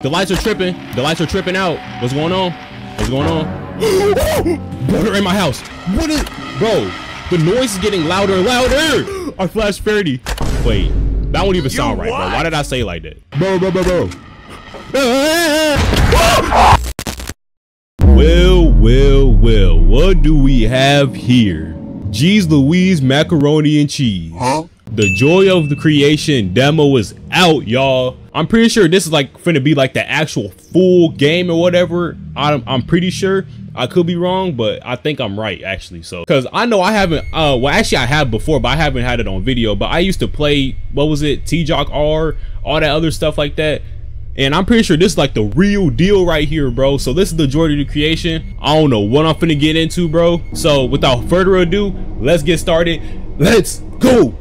The lights are tripping. The lights are tripping out. What's going on? What's going on? bro, they're in my house. What is, bro? The noise is getting louder and louder. I flashed Freddy. Wait, that won't even sound right, bro. Why did I say like that? Bro, bro, bro, bro. Well, well, well. What do we have here? G's Louise macaroni and cheese. Huh? The Joy of the Creation demo is out, y'all. I'm pretty sure this is like finna be like the actual full game or whatever. I'm, I'm pretty sure. I could be wrong, but I think I'm right actually. So, cause I know I haven't, uh, well actually I have before, but I haven't had it on video, but I used to play, what was it? TJOC R, all that other stuff like that. And I'm pretty sure this is like the real deal right here, bro. So this is the Joy of Creation. I don't know what I'm finna get into, bro. So without further ado, let's get started. Let's go.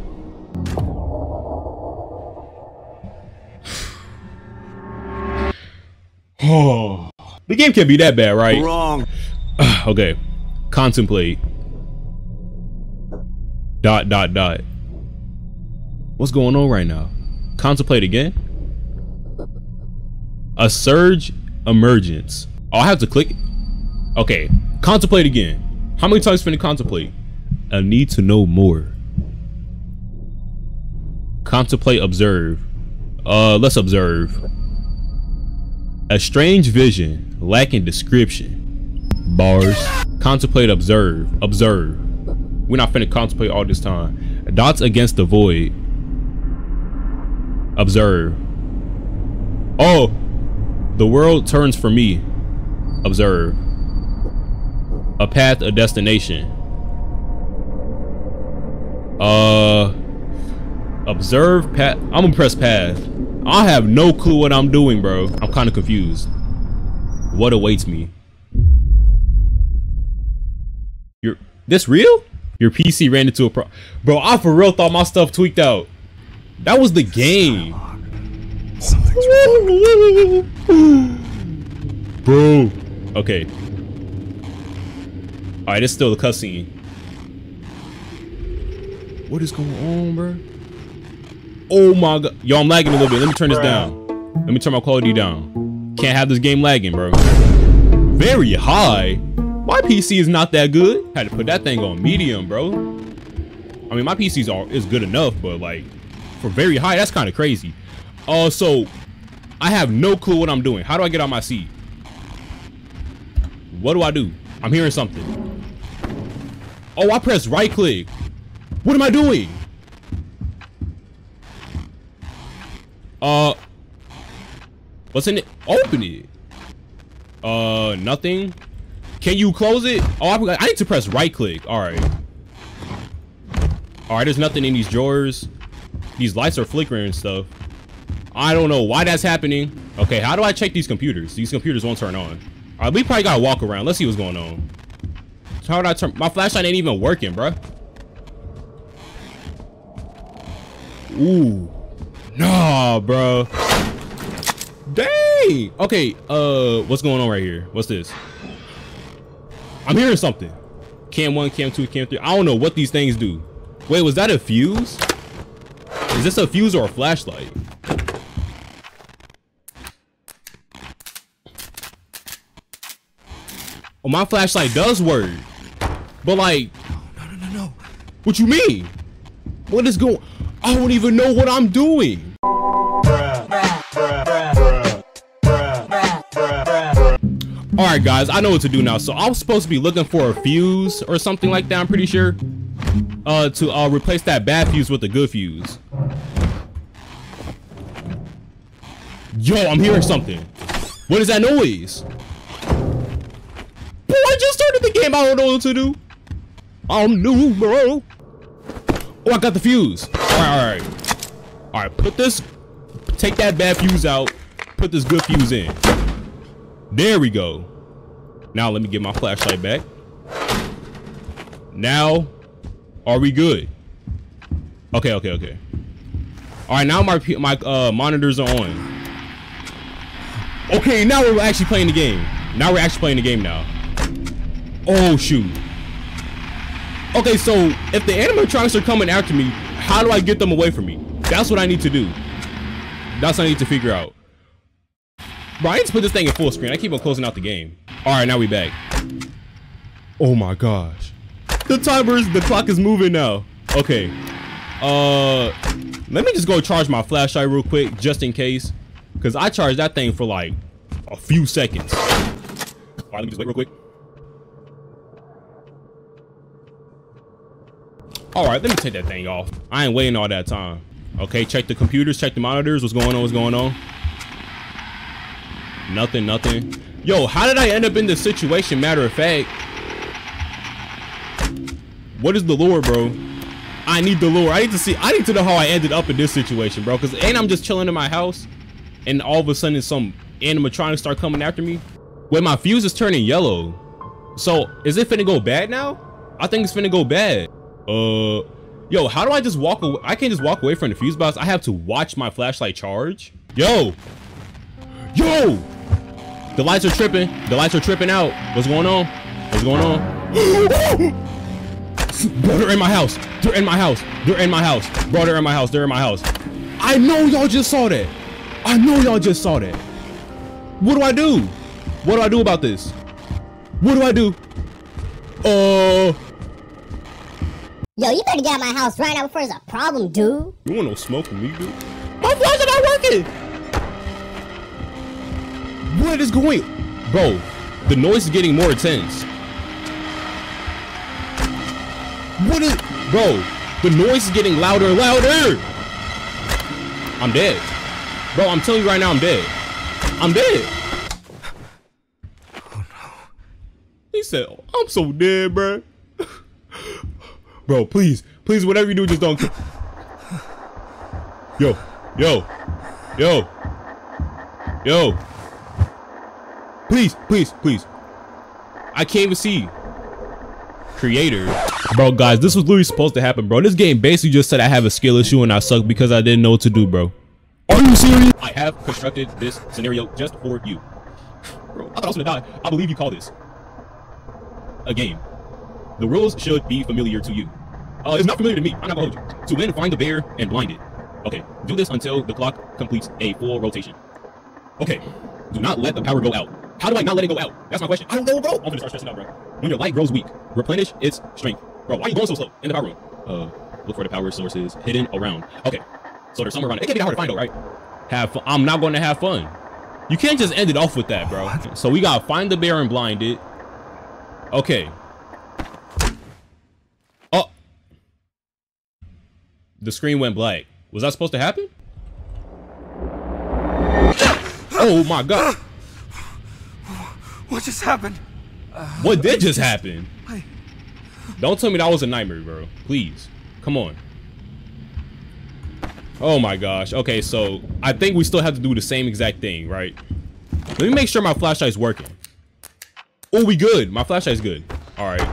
Oh, the game can't be that bad, right? Wrong. okay. Contemplate. Dot, dot, dot. What's going on right now? Contemplate again? A surge emergence. Oh, I have to click. Okay. Contemplate again. How many times finna contemplate? I need to know more. Contemplate, observe. Uh, let's observe. A strange vision, lacking description. Bars. Contemplate, observe. Observe. We're not finna contemplate all this time. Dots against the void. Observe. Oh! The world turns for me. Observe. A path, a destination. Uh... Observe path. I'm gonna press path. I have no clue what I'm doing, bro. I'm kind of confused. What awaits me? Your this real? Your PC ran into a pro. Bro, I for real thought my stuff tweaked out. That was the game. bro. Okay. Alright, it's still the cutscene. What is going on, bro? Oh my god. Yo, I'm lagging a little bit. Let me turn this down. Let me turn my quality down. Can't have this game lagging, bro. Very high. My PC is not that good. Had to put that thing on medium, bro. I mean, my PC's are is good enough, but like for very high, that's kind of crazy. Uh, so I have no clue what I'm doing. How do I get on my seat? What do I do? I'm hearing something. Oh, I press right click. What am I doing? Uh, what's in it? Open it. Uh, nothing. Can you close it? Oh, I, I need to press right click. All right. All right, there's nothing in these drawers. These lights are flickering and stuff. I don't know why that's happening. Okay, how do I check these computers? These computers won't turn on. All right, we probably gotta walk around. Let's see what's going on. So how do I turn? My flashlight ain't even working, bro. Ooh. Nah, bro. Dang. Okay, uh, what's going on right here? What's this? I'm hearing something. Cam 1, Cam 2, Cam 3. I don't know what these things do. Wait, was that a fuse? Is this a fuse or a flashlight? Oh, my flashlight does work. But like... No, no, no, no. What you mean? What is going... I don't even know what I'm doing. Alright guys, I know what to do now. So I was supposed to be looking for a fuse or something like that, I'm pretty sure. Uh, to uh, replace that bad fuse with a good fuse. Yo, I'm hearing something. What is that noise? Boy, I just started the game. I don't know what to do. I'm new, bro. Oh, I got the fuse. All right, all right. All right, put this, take that bad fuse out, put this good fuse in. There we go. Now let me get my flashlight back. Now, are we good? Okay, okay, okay. All right, now my my uh, monitors are on. Okay, now we're actually playing the game. Now we're actually playing the game now. Oh shoot. Okay, so if the animatronics are coming after me, how do I get them away from me? That's what I need to do. That's what I need to figure out. Bro, put this thing in full screen. I keep on closing out the game. All right, now we back. Oh my gosh. The timer's, the clock is moving now. Okay. Uh, let me just go charge my flashlight real quick, just in case. Because I charged that thing for like a few seconds. All right, let me just wait real quick. All right, let me take that thing off. I ain't waiting all that time. Okay, check the computers, check the monitors. What's going on? What's going on? Nothing, nothing. Yo, how did I end up in this situation? Matter of fact, what is the lore, bro? I need the lore. I need to see. I need to know how I ended up in this situation, bro. Because ain't I'm just chilling in my house, and all of a sudden some animatronics start coming after me. When my fuse is turning yellow. So is it finna go bad now? I think it's finna go bad. Uh, yo, how do I just walk away? I can't just walk away from the fuse box. I have to watch my flashlight charge. Yo, yo, the lights are tripping. The lights are tripping out. What's going on? What's going on? Bro, they're in my house. They're in my house. They're in my house. Bro, they're in my house. They're in my house. I know y'all just saw that. I know y'all just saw that. What do I do? What do I do about this? What do I do? Uh. Yo, you better get out of my house right now before there's a problem, dude. You want no smoke from me, dude? My flash is not working! What is going... Bro, the noise is getting more intense. What is... Bro, the noise is getting louder and louder! I'm dead. Bro, I'm telling you right now, I'm dead. I'm dead. Oh, no. He said, oh, I'm so dead, bro. Bro, please, please, whatever you do, just don't. Yo, yo, yo, yo. Please, please, please. I can't even see. Creator. Bro, guys, this was literally supposed to happen, bro. This game basically just said I have a skill issue and I suck because I didn't know what to do, bro. Are you serious? I have constructed this scenario just for you. Bro, I thought I was gonna die. I believe you call this a game. The rules should be familiar to you. Uh, it's not familiar to me. I'm not gonna hold you. To win, find the bear and blind it. Okay, do this until the clock completes a full rotation. Okay, do not let the power go out. How do I not let it go out? That's my question. I don't know, bro. I'm gonna start stressing out, bro. When your light grows weak, replenish its strength. Bro, why are you going so slow in the power room? Uh, look for the power sources hidden around. Okay, so there's somewhere around it. It can't be that hard to find though, right? Have fun. I'm not going to have fun. You can't just end it off with that, bro. So we gotta find the bear and blind it. Okay, Oh. the screen went black. Was that supposed to happen? Oh my god. What just happened? What did just happen? Don't tell me that was a nightmare, bro. Please. Come on. Oh my gosh. Okay, so I think we still have to do the same exact thing, right? Let me make sure my flashlight's working. Oh, we good. My flashlight's good. All right.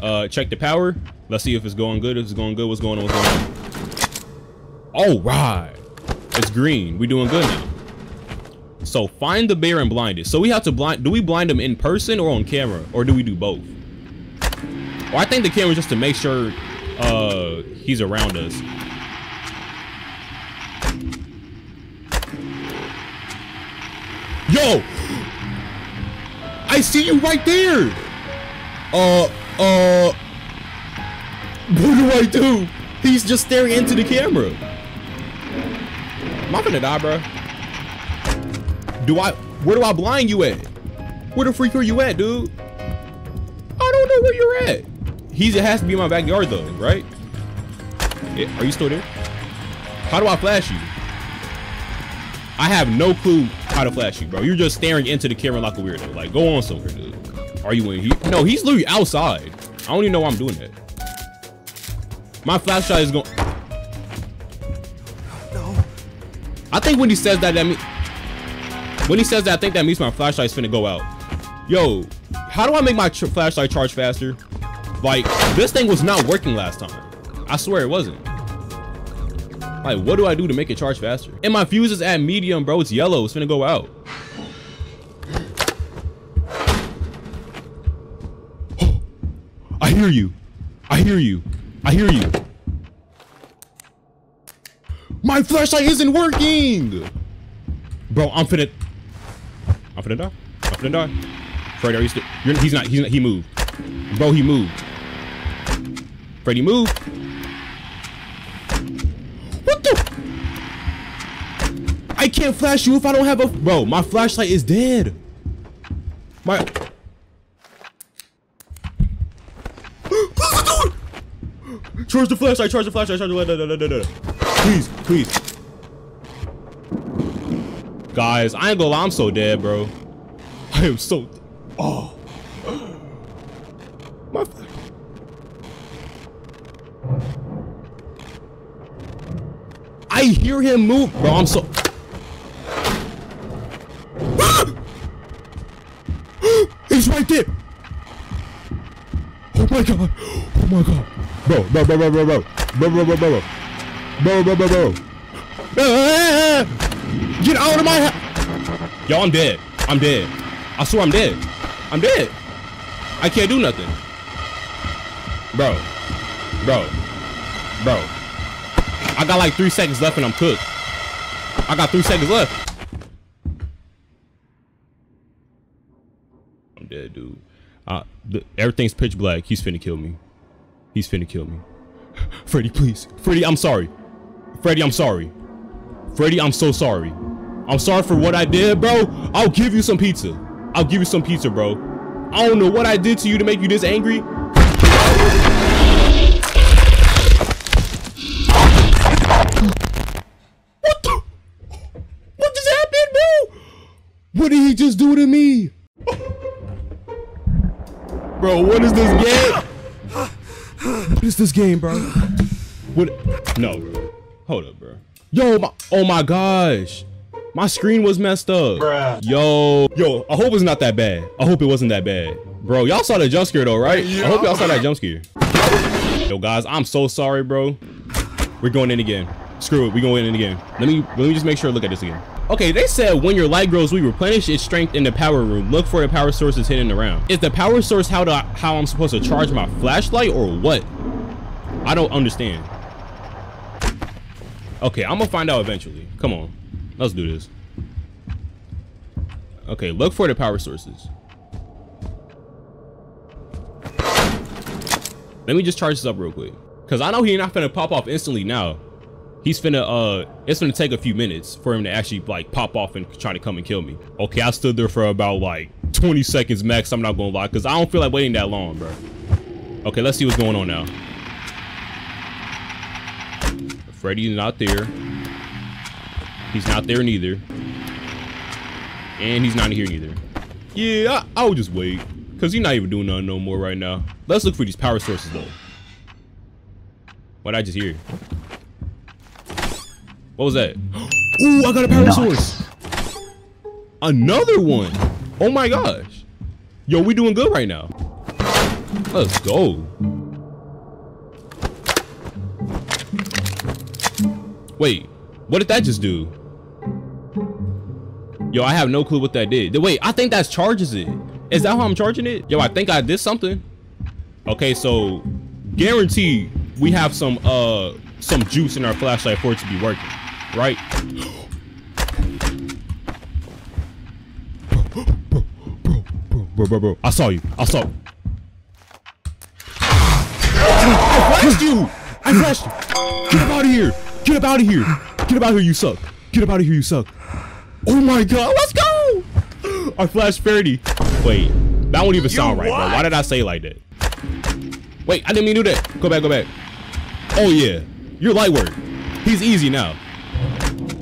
Uh, check the power. Let's see if it's going good. If it's going good, what's going on? What's going on? All right. It's green. We doing good now. So find the bear and blind it. So we have to blind, do we blind him in person or on camera? Or do we do both? I think the camera just to make sure uh, he's around us. Yo! I see you right there! Uh, uh... What do I do? He's just staring into the camera. Am I gonna die, bro? Do I? Where do I blind you at? Where the freak are you at, dude? I don't know where you're at. He's it has to be in my backyard though, right? are you still there? How do I flash you? I have no clue how to flash you, bro. You're just staring into the camera like a weirdo. Like, go on somewhere, dude. Are you in here? No, he's literally outside. I don't even know why I'm doing that. My flashlight is going. No. I think when he says that, that mean, when he says that, I think that means my flashlight's finna go out. Yo, how do I make my flashlight charge faster? Like, this thing was not working last time. I swear it wasn't. Like, what do I do to make it charge faster? And my fuse is at medium, bro. It's yellow. It's finna go out. I hear you. I hear you. I hear you. My flashlight isn't working! Bro, I'm finna... I'm finna die. I'm finna die. Freddy, are you still? He's not. He's not. He moved. Bro, he moved. Freddy, move. What the? I can't flash you if I don't have a. Bro, my flashlight is dead. My. Charge the flashlight, charge the flashlight, charge the flashlight. Please, please. Guys, I ain't gonna lie, I'm so dead, bro. I am so. Oh. My. I hear him move, bro. I'm so. He's right there. Oh my god. Oh my god. Bro, bro, bro, bro, bro, bro. Bro, bro, bro, bro. Bro, bro, bro, bro. Get out of my house. Yo, I'm dead. I'm dead. I swear I'm dead. I'm dead. I can't do nothing. Bro. Bro. Bro. I got like three seconds left and I'm cooked. I got three seconds left. I'm dead, dude. Uh, the, everything's pitch black. He's finna kill me. He's finna kill me. Freddy, please. Freddy, I'm sorry. Freddy, I'm sorry. Freddy, I'm so sorry. I'm sorry for what I did, bro. I'll give you some pizza. I'll give you some pizza, bro. I don't know what I did to you to make you this angry. What the? What just happened, bro? What did he just do to me? Bro, what is this game? What is this game, bro? What? No, bro. Hold up, bro. Yo, my, oh my gosh. My screen was messed up. Bruh. Yo, yo, I hope it's not that bad. I hope it wasn't that bad. Bro, y'all saw the jump scare though, right? I hope y'all saw that jump scare. Yo, guys, I'm so sorry, bro. We're going in again. Screw it, we going in again. Let me let me just make sure look at this again. Okay, they said when your light grows, we replenish its strength in the power room. Look for the power sources hidden around. Is the power source how to how I'm supposed to charge my flashlight or what? I don't understand. Okay, I'm gonna find out eventually. Come on, let's do this. Okay, look for the power sources. Let me just charge this up real quick. Cause I know he's not finna pop off instantly now. He's finna, uh, it's gonna take a few minutes for him to actually like pop off and try to come and kill me. Okay, I stood there for about like 20 seconds max, I'm not gonna lie, cause I don't feel like waiting that long, bro. Okay, let's see what's going on now. Freddy's not there. He's not there neither. And he's not here neither. Yeah, I, I'll just wait. Cause he's not even doing nothing no more right now. Let's look for these power sources though. What I just hear? What was that? Ooh, I got a power Nice. source. Another one. Oh my gosh. Yo, we doing good right now. Let's go. Wait, what did that just do? Yo, I have no clue what that did. The wait, I think that's charges it. Is that how I'm charging it? Yo, I think I did something. Okay, so guarantee we have some uh some juice in our flashlight for it to be working, right? Bro, bro, bro, bro, bro, bro. I saw you. I saw. You. I flashed you. I flashed you. Get up out of here. Get up out of here. Get up out of here. You suck. Get up out of here. You suck. Oh my god. Let's go. I flashed Freddy. Wait, that won't even sound right, bro. Why did I say like that? Wait, I didn't mean to do that. Go back, go back. Oh yeah, you're light work. He's easy now.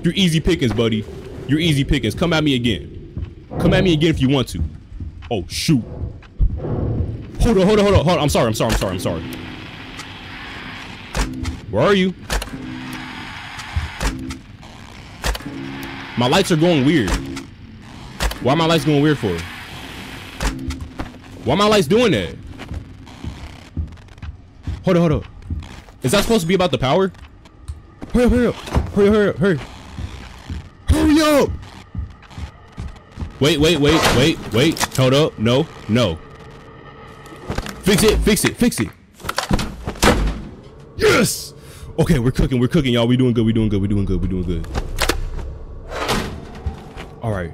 You're easy pickings, buddy. You're easy pickings. Come at me again. Come at me again if you want to. Oh shoot. Hold on, hold on, hold on, hold on. I'm sorry, I'm sorry, I'm sorry, I'm sorry. Where are you? My lights are going weird. Why are my lights going weird for? Why my lights doing that? Hold on, hold on. Is that supposed to be about the power? Hurry up, hurry up. Hurry up, hurry up, hurry. Hurry up! Wait, wait, wait, wait, wait. Hold up. No, no. Fix it, fix it, fix it. Yes! Okay, we're cooking, we're cooking, y'all. We doing good, we doing good, we doing good, we doing good. All right.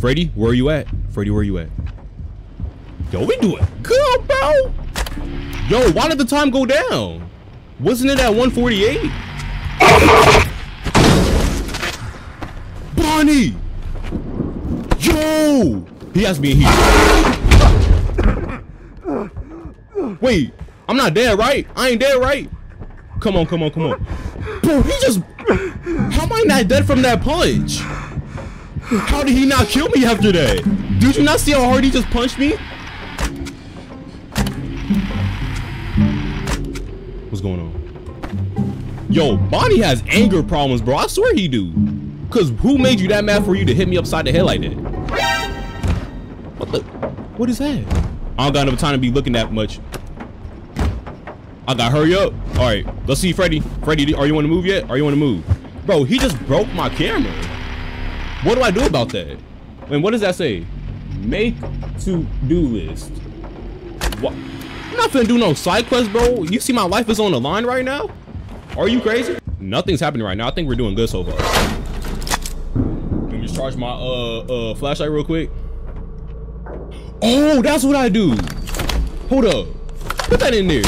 Freddy, where are you at? Freddy, where are you at? Yo, we doing good, bro. Yo, why did the time go down? Wasn't it at 148? Bonnie! Yo! He has me in here. Wait, I'm not dead, right? I ain't dead, right? Come on, come on, come on. Bro, he just... How am I not dead from that punch? How did he not kill me after that? Did you not see how hard he just punched me? What's going on? Yo, Bonnie has anger problems, bro. I swear he do. Cause who made you that mad for you to hit me upside the head like that? What the? What is that? I don't got enough time to be looking that much. I gotta hurry up. All right, let's see Freddy. Freddy, are you on the move yet? Are you on the move? Bro, he just broke my camera. What do I do about that? And what does that say? Make to-do list. What? I'm not finna do no side quest, bro. You see my life is on the line right now? Are you crazy? Nothing's happening right now. I think we're doing good so far. Let me just charge my uh uh flashlight real quick. Oh, that's what I do. Hold up. Put that in there.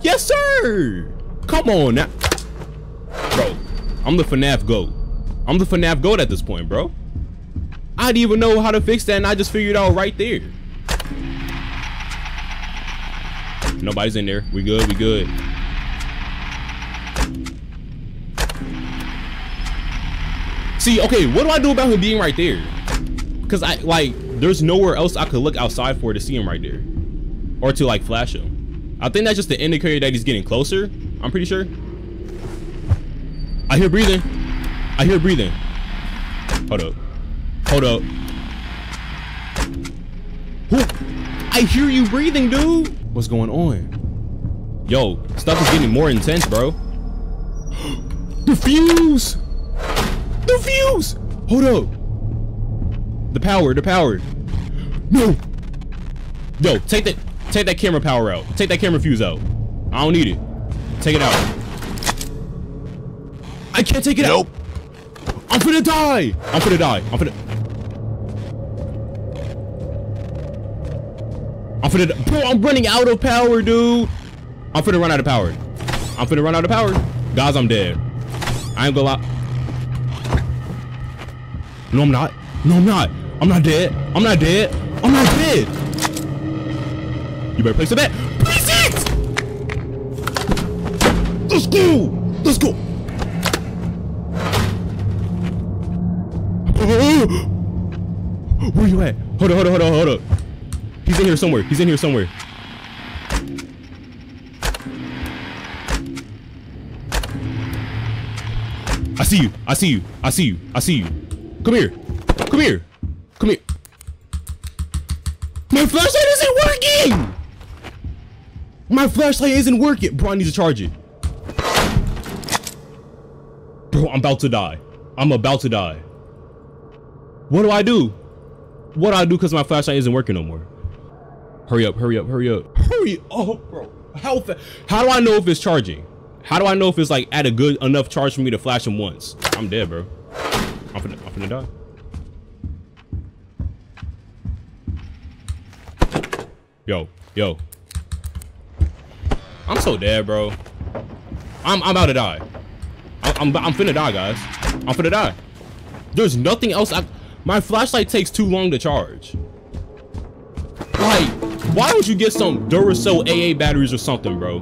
Yes, sir. Come on now. Bro, I'm the FNAF GOAT. I'm the FNAF GOAT at this point, bro. I didn't even know how to fix that and I just figured out right there. Nobody's in there. We good, we good. See, okay, what do I do about him being right there? Because I, like, there's nowhere else I could look outside for to see him right there. Or to, like, flash him. I think that's just the indicator that he's getting closer. I'm pretty sure. I hear breathing. I hear breathing. Hold up. Hold up. Who? I hear you breathing, dude. What's going on? Yo, stuff is getting more intense, bro. the fuse! The fuse! Hold up. The power, the power. No! Yo, take that take that camera power out. Take that camera fuse out. I don't need it. Take it out. I can't take it out! nope. out. I'm finna die. I'm finna die. I'm finna. I'm finna. Bro, I'm running out of power, dude. I'm finna run out of power. I'm finna run out of power. Guys, I'm dead. I ain't gonna lie. No, I'm not. No, I'm not. I'm not dead. I'm not dead. I'm not dead. You better place a bet. Place! Let's go! Let's go! Where you at? Hold on, hold on, hold on, hold on. He's in here somewhere. He's in here somewhere. I see you. I see you. I see you. I see you. Come here. Come here. Come here. My flashlight isn't working! My flashlight isn't working. Bro, I need to charge it. Bro, I'm about to die. I'm about to die. What do I do? What do I do because my flashlight isn't working no more? Hurry up, hurry up, hurry up. Hurry up, bro. How, how do I know if it's charging? How do I know if it's like at a good enough charge for me to flash him once? I'm dead, bro. I'm finna, I'm finna die. Yo, yo. I'm so dead, bro. I'm, I'm about to die. I'm, I'm, I'm finna die, guys. I'm finna die. There's nothing else. I, my flashlight takes too long to charge. Like, why don't you get some Duracell AA batteries or something, bro?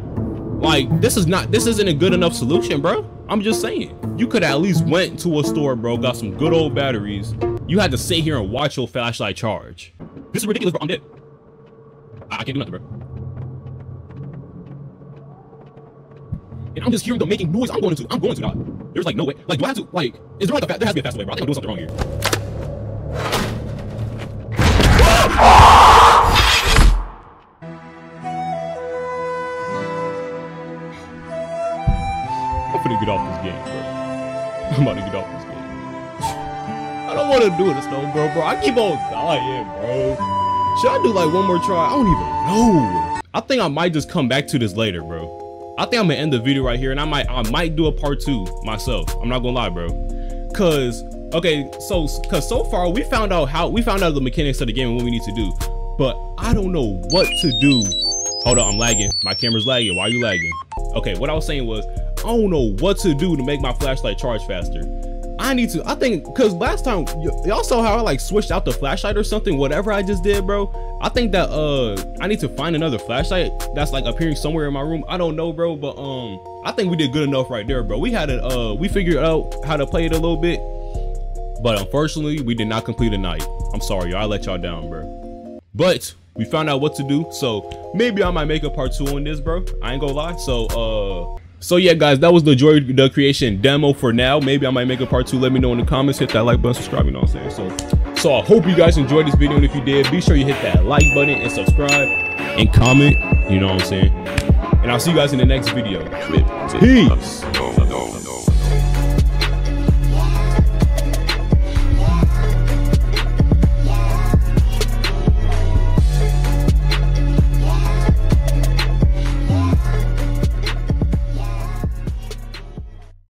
Like, this is not, this isn't a good enough solution, bro. I'm just saying. You could at least went to a store, bro, got some good old batteries. You had to sit here and watch your flashlight charge. This is ridiculous, bro. I'm dead. I, I can't do nothing, bro. And I'm just hearing them making noise. I'm going to, I'm going to die. There's like no way. Like, do I have to, like, is there like a, there has to be a faster way, bro. I think I'm doing something wrong here. I'm finna get off this game, bro. I'm about to get off this game. I don't want to do this though, bro, bro. I keep on dying, bro. Should I do like one more try? I don't even know. I think I might just come back to this later, bro. I think I'm gonna end the video right here and I might I might do a part two myself. I'm not gonna lie, bro. Cause Okay, so cause so far we found out how we found out the mechanics of the game and what we need to do, but I don't know what to do. Hold on, I'm lagging. My camera's lagging. Why are you lagging? Okay, what I was saying was I don't know what to do to make my flashlight charge faster. I need to, I think, cause last time y'all saw how I like switched out the flashlight or something, whatever I just did, bro. I think that uh I need to find another flashlight that's like appearing somewhere in my room. I don't know, bro, but um I think we did good enough right there, bro. We had it, uh we figured out how to play it a little bit, but unfortunately we did not complete a night. I'm sorry, y'all. I let y'all down, bro. But we found out what to do, so maybe I might make a part two on this, bro. I ain't gonna lie. So uh so yeah, guys, that was the Joy the Creation demo for now. Maybe I might make a part two. Let me know in the comments. Hit that like button, subscribe, you know what I'm saying? So, so I hope you guys enjoyed this video. And if you did, be sure you hit that like button and subscribe and comment. You know what I'm saying? And I'll see you guys in the next video. Peace.